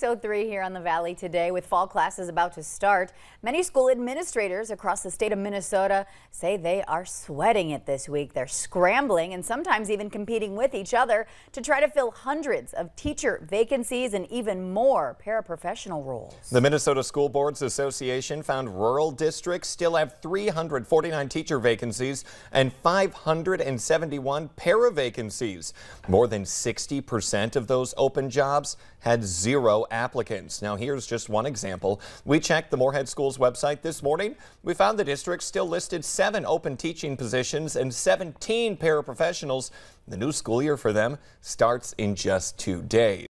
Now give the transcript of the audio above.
603 here on the Valley today with fall classes about to start. Many school administrators across the state of Minnesota say they are sweating it this week. They're scrambling and sometimes even competing with each other to try to fill hundreds of teacher vacancies and even more paraprofessional roles. The Minnesota School Boards Association found rural districts still have 349 teacher vacancies and 571 para vacancies. More than 60% of those open jobs had zero applicants. Now here's just one example. We checked the Moorhead Schools website this morning. We found the district still listed seven open teaching positions and 17 paraprofessionals. The new school year for them starts in just two days.